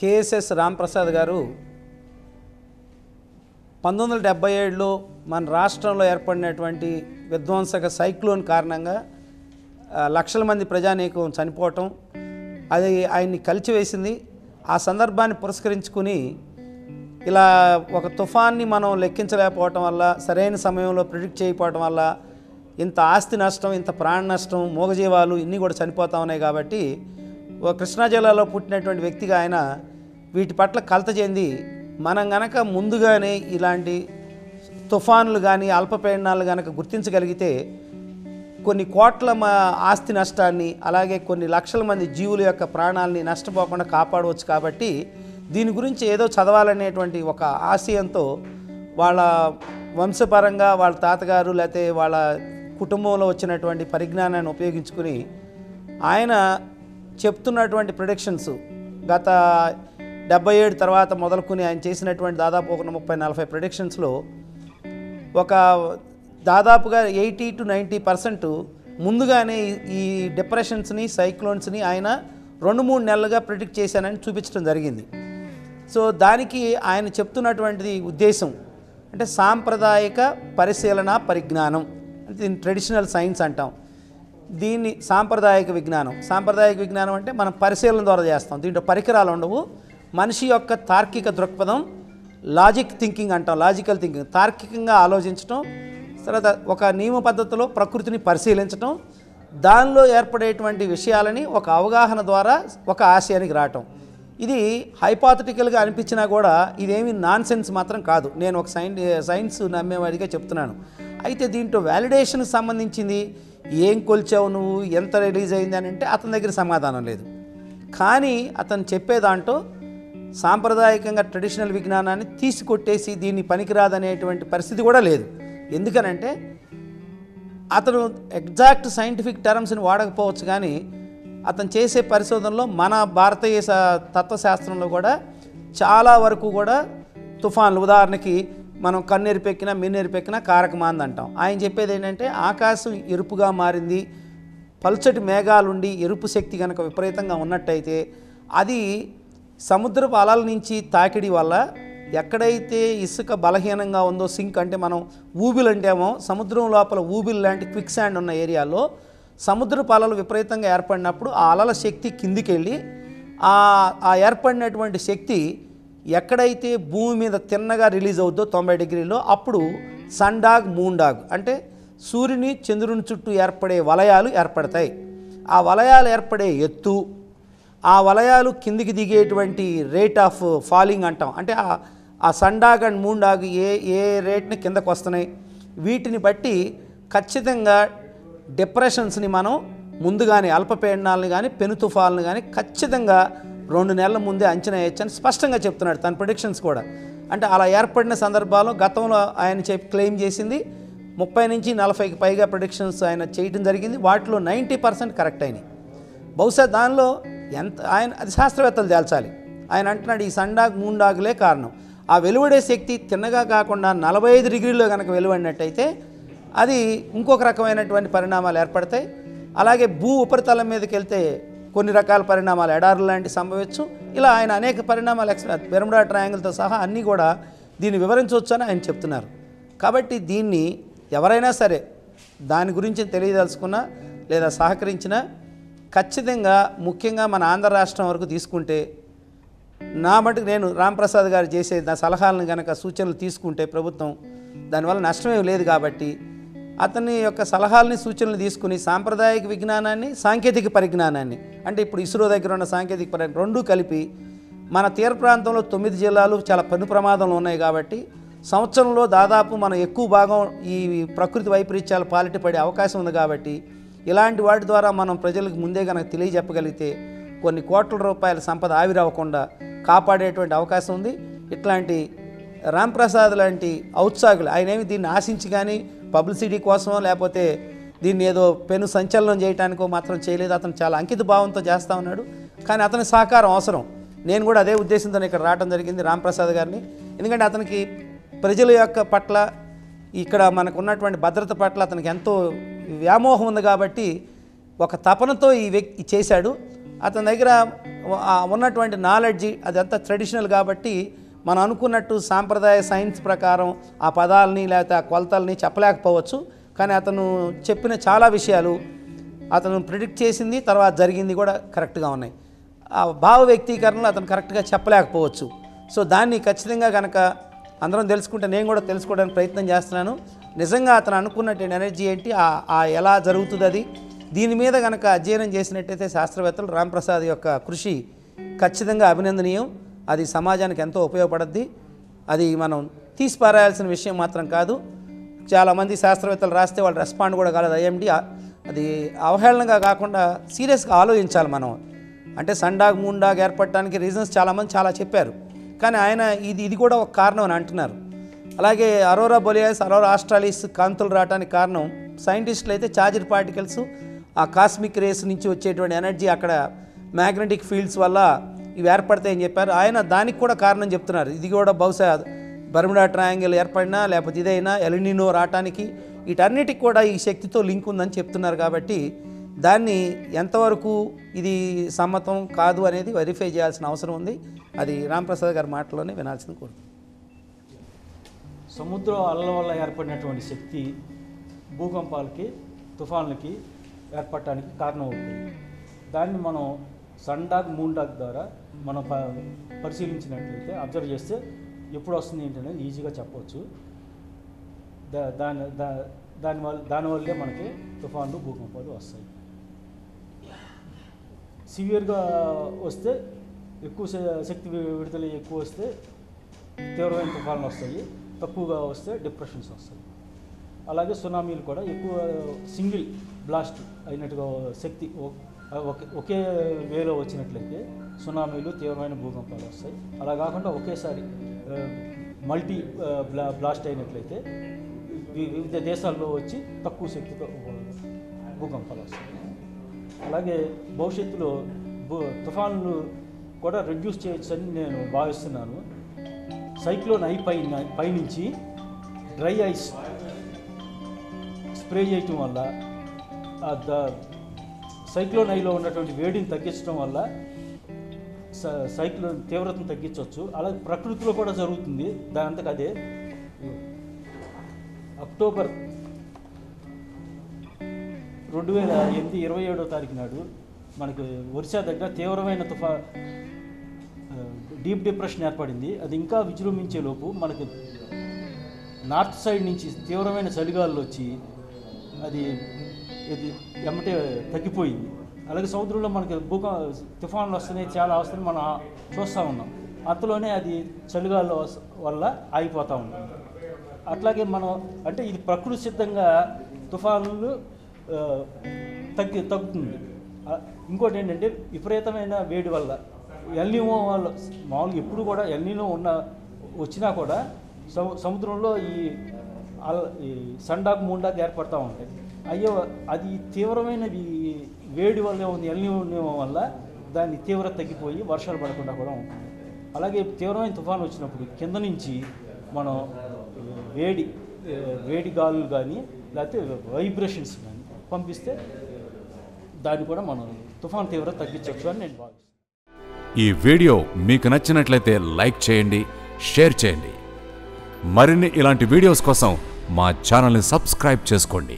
KSS Ramprasad గారు పంతొమ్మిది వందల డెబ్బై ఏడులో మన రాష్ట్రంలో ఏర్పడినటువంటి విధ్వంసక సైక్లోన్ కారణంగా లక్షల మంది ప్రజానీకం చనిపోవటం అది ఆయన్ని కలిచివేసింది. ఆ సందర్భాన్ని పురస్కరించుకుని ఇలా ఒక తుఫాన్ని మనం లెక్కించలేకపోవటం వల్ల సరైన సమయంలో ప్రిడిక్ట్ చేయకపోవటం వల్ల ఇంత ఆస్తి నష్టం ఇంత ప్రాణ నష్టం మూగజీవాలు ఇన్ని కూడా చనిపోతా ఉన్నాయి కాబట్టి ఓ కృష్ణా జిల్లాలో పుట్టినటువంటి వ్యక్తిగా ఆయన వీటి పట్ల కలత చెంది మనం గనక ముందుగానే ఇలాంటి తుఫానులు కానీ అల్పపీడనాలు గనక గుర్తించగలిగితే కొన్ని కోట్ల మా ఆస్తి నష్టాన్ని అలాగే కొన్ని లక్షల మంది జీవుల యొక్క ప్రాణాలని నష్టపోకుండా కాపాడవచ్చు కాబట్టి దీని గురించి ఏదో చదవాలనేటువంటి ఒక ఆశయంతో వాళ్ళ వంశపరంగా వాళ్ళ తాతగారు లేకపోతే వాళ్ళ కుటుంబంలో వచ్చినటువంటి పరిజ్ఞానాన్ని ఉపయోగించుకుని ఆయన చెప్తున్నటువంటి ప్రొడిక్షన్స్ గత డెబ్బై ఏడు తర్వాత మొదలుకొని ఆయన చేసినటువంటి దాదాపు ఒక ముప్పై నలభై ప్రొడిక్షన్స్లో ఒక దాదాపుగా ఎయిటీ టు నైంటీ పర్సెంట్ ముందుగానే ఈ- డిప్రెషన్స్ని సైక్లోన్స్ని ఆయన రెండు మూడు నెలలుగా ప్రిడిక్ట్ చేశానని చూపించడం జరిగింది. సో దానికి ఆయన చెప్తున్నటువంటిది ఉద్దేశం అంటే సాంప్రదాయిక పరిశీలన పరిజ్ఞానం. అంటే దీన్ని ట్రెడిషనల్ సైన్స్ అంటాం. దీన్ని సాంప్రదాయక విజ్ఞానం. సాంప్రదాయక విజ్ఞానం అంటే మనం పరిశీలన ద్వారా చేస్తాం. దీంట్లో పరికరాలు ఉండవు. మనిషి యొక్క తార్కిక దృక్పథం లాజిక్ థింకింగ్ అంటాం. లాజికల్ థింకింగ్ తార్కికంగా ఆలోచించటం తర్వాత ఒక నియమ పద్ధతిలో ప్రకృతిని పరిశీలించటం దానిలో ఏర్పడేటువంటి విషయాలని ఒక అవగాహన ద్వారా ఒక ఆశయానికి రావటం. ఇది హైపాథటికల్గా అనిపించినా కూడా ఇదేమి నాన్ సెన్స్ మాత్రం కాదు. నేను ఒక సైన్ సైన్స్ నమ్మేవాడిగా చెప్తున్నాను. అయితే దీంట్లో వ్యాలిడేషన్కి సంబంధించింది ఏం కొలిచావు నువ్వు? ఎంత రిలీజ్ అయింది అని అంటే అతని దగ్గర సమాధానం లేదు. కానీ అతను చెప్పే దాంట్లో సాంప్రదాయకంగా ట్రెడిషనల్ విజ్ఞానాన్ని తీసికొట్టేసి దీన్ని పనికిరాదనేటువంటి పరిస్థితి కూడా లేదు. ఎందుకనంటే అతను ఎగ్జాక్ట్ సైంటిఫిక్ టర్మ్స్ని వాడకపోవచ్చు కానీ అతను చేసే పరిశోధనలో మన భారతీయ తత్వశాస్త్రంలో కూడా చాలా వరకు కూడా తుఫాన్లు ఉదాహరణకి మనం కన్నెరిపెక్కినా మిన్నెరిపెక్కినా కారకమాంది అంటాం. ఆయన చెప్పేది ఏంటంటే ఆకాశం ఎరుపుగా మారింది పల్చటి మేఘాలుండి ఎరుపు శక్తి కనుక విపరీతంగా ఉన్నట్టయితే అది సముద్రపు అలల నుంచి తాకిడి వల్ల ఎక్కడైతే ఇసుక బలహీనంగా ఉందో సింక్ అంటే మనం ఊబిలు అంటేమో సముద్రం లోపల ఊబిల్ లాంటి క్విక్ శాండ్ ఉన్న ఏరియాలో సముద్రపు అలలు విపరీతంగా ఏర్పడినప్పుడు ఆ అలల శక్తి కిందికి వెళ్ళి ఆ ఏర్పడినటువంటి శక్తి ఎక్కడైతే భూమి మీద తిన్నగా రిలీజ్ అవుద్దో తొంభై డిగ్రీలో అప్పుడు సన్డాగ్ మూండాగ్ అంటే సూర్యుని చంద్రుని చుట్టూ ఏర్పడే వలయాలు ఏర్పడతాయి. ఆ వలయాలు ఏర్పడే ఎత్తు ఆ వలయాలు కిందికి దిగేటువంటి రేట్ ఆఫ్ ఫాలింగ్ అంటాం. అంటే ఆ- ఆ అండ్ మూండాగ్ ఏ ఏ రేట్ని కిందకు వస్తున్నాయి? వీటిని బట్టి ఖచ్చితంగా డిప్రెషన్స్ని మనం ముందుగానే అల్పపీడనాలను కానీ పెను తుఫాలను కానీ ఖచ్చితంగా రెండు నెలల ముందే అంచనా వేయొచ్చని స్పష్టంగా చెప్తున్నాడు తన ప్రొడిక్షన్స్ కూడా. అంటే అలా ఏర్పడిన సందర్భాల్లో గతంలో ఆయన చెప్పి క్లెయిమ్ చేసింది ముప్పై నుంచి నలభైకి పైగా ప్రొడిక్షన్స్ ఆయన చేయడం జరిగింది. వాటిలో నైంటీ పర్సెంట్ కరెక్ట్ అయినాయి. బహుశా దానిలో ఎంత ఆయన అది శాస్త్రవేత్తలు తేల్చాలి. ఆయన అంటున్నాడు ఈ సండాగ్ మూండాగులే కారణం. ఆ వెలువడే శక్తి తిన్నగా కాకుండా నలభై ఐదు డిగ్రీలో కనుక వెలువడినట్టయితే అది ఇంకొక రకమైనటువంటి పరిణామాలు ఏర్పడతాయి. అలాగే భూ ఉపరితలం మీదకి వెళ్తే కొన్ని రకాల పరిణామాలు. ఎడారులు లాంటివి సంభవించు. ఇలా ఆయన అనేక పరిణామాలు ఎక్స్ బెరముడా ట్రయాంగిల్తో సహా అన్నీ కూడా దీన్ని వివరించవచ్చు అని ఆయన చెప్తున్నారు. కాబట్టి దీన్ని ఎవరైనా సరే దాని గురించి తెలియదలుచుకున్నా లేదా సహకరించినా ఖచ్చితంగా ముఖ్యంగా మన ఆంధ్ర రాష్ట్రం వరకు తీసుకుంటే నా మటుకు నేను రాంప్రసాద్ గారు చేసే నా సలహాలను కనుక సూచనలు తీసుకుంటే ప్రభుత్వం దానివల్ల నష్టమేం లేదు కాబట్టి అతని యొక్క సలహాలని సూచనలు తీసుకుని సాంప్రదాయిక విజ్ఞానాన్ని సాంకేతిక పరిజ్ఞానాన్ని అంటే ఇప్పుడు ఇస్రో దగ్గర ఉన్న సాంకేతిక పరిజ్ఞానం రెండూ కలిపి మన తీర ప్రాంతంలో తొమ్మిది జిల్లాలు చాలా పెను ప్రమాదంలో ఉన్నాయి కాబట్టి సంవత్సరంలో దాదాపు మనం ఎక్కువ భాగం ఈ ప్రకృతి వైపరీత్యాలు పాలిట పడే అవకాశం ఉంది కాబట్టి ఇలాంటి వాటి ద్వారా మనం ప్రజలకు ముందే కనుక తెలియజెప్పగలిగితే కొన్ని కోట్ల రూపాయల సంపద ఆవిరవ్వకుండా కాపాడేటువంటి అవకాశం ఉంది. ఇట్లాంటి రాంప్రసాద్ లాంటి ఔత్సాగులు ఆయన ఏమి దీన్ని ఆశించి కానీ పబ్లిసిటీ కోసమో లేకపోతే దీన్ని ఏదో పెను సంచలనం చేయడానికో మాత్రం చేయలేదు. అతను చాలా అంకిత భావంతో చేస్తూ ఉన్నాడు. కానీ అతని సహకారం అవసరం. నేను కూడా అదే ఉద్దేశంతో ఇక్కడ రావడం జరిగింది రాంప్రసాద్ గారిని. ఎందుకంటే అతనికి ప్రజల యొక్క పట్ల ఇక్కడ మనకు ఉన్నటువంటి భద్రత పట్ల అతనికి ఎంతో వ్యామోహం ఉంది కాబట్టి ఒక తపనతో ఈ వ్యక్తి చేశాడు. అతని దగ్గర ఉన్నటువంటి నాలెడ్జి అదంతా ట్రెడిషనల్ కాబట్టి మనం అనుకున్నట్టు సాంప్రదాయ సైన్స్ ప్రకారం ఆ పదాలని లేకపోతే ఆ కొలతల్ని చెప్పలేకపోవచ్చు. కానీ అతను చెప్పిన చాలా విషయాలు అతను ప్రిడిక్ట్ చేసింది తర్వాత జరిగింది కూడా కరెక్ట్గా ఉన్నాయి. ఆ భావ వ్యక్తీకరణలు అతను కరెక్ట్గా చెప్పలేకపోవచ్చు. సో దాన్ని ఖచ్చితంగా కనుక అందరం తెలుసుకుంటే నేను కూడా తెలుసుకోవడానికి ప్రయత్నం చేస్తున్నాను. నిజంగా అతను అనుకున్నటువంటి ఎనర్జీ ఏంటి ఆ- ఎలా జరుగుతుంది అది? దీని మీద కనుక అధ్యయనం చేసినట్టయితే శాస్త్రవేత్తలు రాంప్రసాద్ యొక్క కృషి ఖచ్చితంగా అభినందనీయం. అది సమాజానికి ఎంతో ఉపయోగపడద్ది. అది మనం తీసిపారాయాల్సిన విషయం మాత్రం కాదు. చాలామంది శాస్త్రవేత్తలు రాస్తే వాళ్ళు రెస్పాండ్ కూడా కాలేదు. ఐఎండి అది అవహేళనగా కాకుండా సీరియస్గా ఆలోచించాలి మనం. అంటే సండాగ్ మూండాగ్ ఏర్పడటానికి రీజన్స్ చాలామంది చాలా చెప్పారు. కానీ ఆయన ఇది ఇది కూడా ఒక కారణం అని అంటున్నారు. అలాగే అరోరా బొలియాస్ అరోరా ఆస్ట్రాలిస్ కాంతులు రావడానికి కారణం సైంటిస్టులు అయితే చార్జర్ పార్టికల్స్ ఆ కాస్మిక్ రేస్ నుంచి వచ్చేటువంటి ఎనర్జీ అక్కడ మ్యాగ్నెటిక్ ఫీల్డ్స్ వల్ల ఇవి ఏర్పడతాయని చెప్పారు. ఆయన దానికి కూడా కారణం చెప్తున్నారు. ఇది కూడా బహుశా బర్ముడా ట్రయాంగిల్ ఏర్పడినా లేకపోతే ఇదైనా ఎలినినో రావటానికి వీటన్నిటికి కూడా ఈ శక్తితో లింక్ ఉందని చెప్తున్నారు కాబట్టి దాన్ని ఎంతవరకు ఇది సమ్మతం కాదు అనేది వెరిఫై చేయాల్సిన అవసరం ఉంది. అది రాంప్రసాద్ గారి మాటలోనే వినాల్సింది కోరుతుంది సముద్ర అలల వల్ల ఏర్పడినటువంటి శక్తి భూకంపాలకి తుఫాన్లకి ఏర్పడటానికి కారణం అవుతుంది దాన్ని మనం సండాగ్ మూండాగ్ ద్వారా మనం ప పరిశీలించినట్లయితే అబ్జర్వ్ చేస్తే ఎప్పుడు వస్తుంది ఏంటనేది ఈజీగా చెప్పవచ్చు దా దాని దా దానివల్ల దానివల్లే మనకి తుఫాన్లు భూకంపాలు వస్తాయి. సివియర్గా వస్తే ఎక్కువ శక్తి విడుదల ఎక్కువ వస్తే తీవ్రమైన తుఫాన్లు వస్తాయి. తక్కువగా వస్తే డిప్రెషన్స్ వస్తాయి. అలాగే సునామీలు కూడా ఎక్కువ సింగిల్ బ్లాస్ట్ అయినట్టుగా శక్తి ఒకే ఒకే వేలో వచ్చినట్లయితే సునామీలు తీవ్రమైన భూకంపాలు వస్తాయి. అలా కాకుండా ఒకేసారి మల్టీ బ్లా బ్లాస్ట్ అయినట్లయితే వి- వివిధ దేశాల్లో వచ్చి తక్కువ శక్తితో భూకంపాలు వస్తాయి. అలాగే భవిష్యత్తులో భూ తుఫాన్లు కూడా రెడ్యూస్ చేయొచ్చని నేను భావిస్తున్నాను. సైక్లోన్ ఐ పై పైనుంచి డ్రై ఐస్ స్ప్రే చేయటం వల్ల సైక్లోన్ ఐలో ఉన్నటువంటి వేడిని తగ్గించడం వల్ల స- సైక్లోన్ తీవ్రతను తగ్గించవచ్చు. అలాగే ప్రకృతిలో కూడా జరుగుతుంది. దాని అదే. అక్టోబర్ రెండు వేల ఎనిమిది ఇరవై ఏడో తారీఖు నాడు మనకి ఒరిస్సా దగ్గర తీవ్రమైన తుఫా డీప్ డిప్రెషన్ ఏర్పడింది. అది ఇంకా విజృంభించే లోపు మనకి నార్త్ సైడ్ నుంచి తీవ్రమైన చలిగాలు వచ్చి అది ఇది ఎమ్మటే తగ్గిపోయింది. అలాగే సముద్రంలో మనకి భూక తుఫాన్లు వస్తున్నాయి చాలా వస్తున్నాయి మనం చూస్తూ ఉన్నాం. అంతలోనే అది చలిగాల వల్ల ఆగిపోతూ ఉన్నాం అట్లాగే మనం అంటే ఇది ప్రకృతి సిద్ధంగా తుఫాన్లు తగ్గి తగ్గుతుంది. ఇంకోటి ఏంటంటే విపరీతమైన వేడి వల్ల ఎల్నిమో వల్ల మామూలుగా ఎప్పుడు కూడా ఎల్నిలో ఉన్న వచ్చినా కూడా సము సముద్రంలో ఈ సండాకు ఈ సండాక్ ముండాక్ ఏర్పడతా ఉంటాయి. అయ్యో అది తీవ్రమైన వేడి వల్ల ఉంది ఎల్ని వల్ల దాని తీవ్రత తగ్గిపోయి వర్షాలు పడకుండా కూడా ఉంటుంది. అలాగే తీవ్రమైన తుఫాను వచ్చినప్పుడు కింద నుంచి మనం వేడి వేడి గాలులు కానీ లేకపోతే వైబ్రేషన్స్ కానీ పంపిస్తే దాన్ని కూడా మనం తుఫాన్ తీవ్రత తగ్గించవచ్చు అని నేను భావిస్తాను ఈ వీడియో మీకు నచ్చినట్లయితే లైక్ చేయండి షేర్ చేయండి. మరిన్ని ఇలాంటి వీడియోస్ కోసం మా ఛానల్ని సబ్స్క్రైబ్ చేసుకోండి.